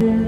Yeah.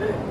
Hey!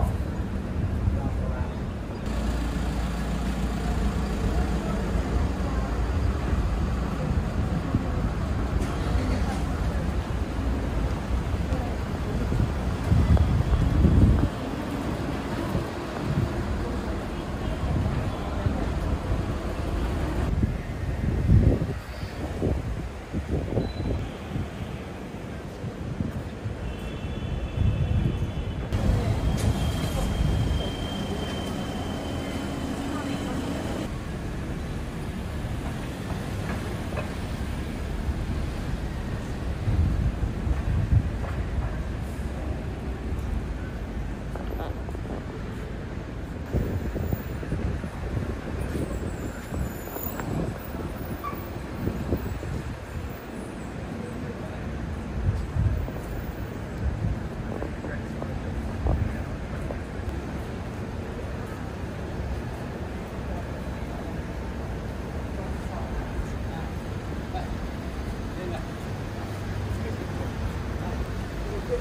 off.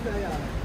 是这样。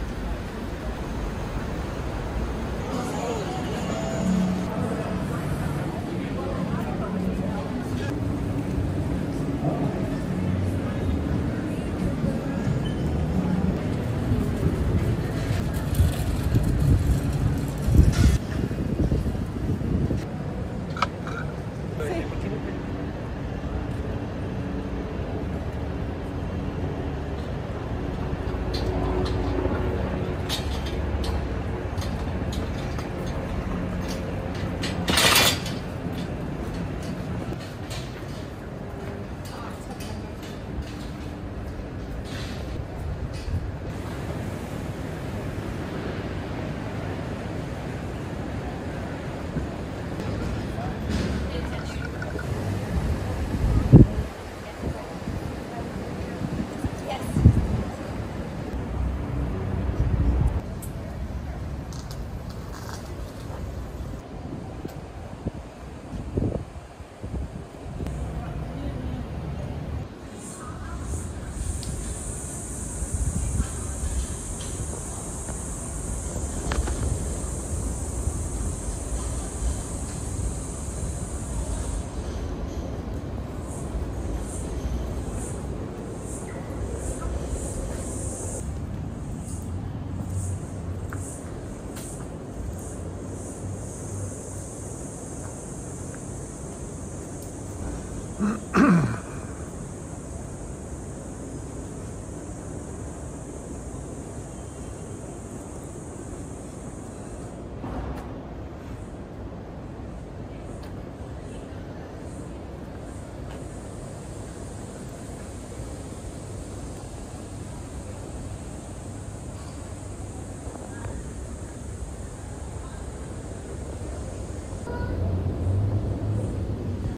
Mm-hmm.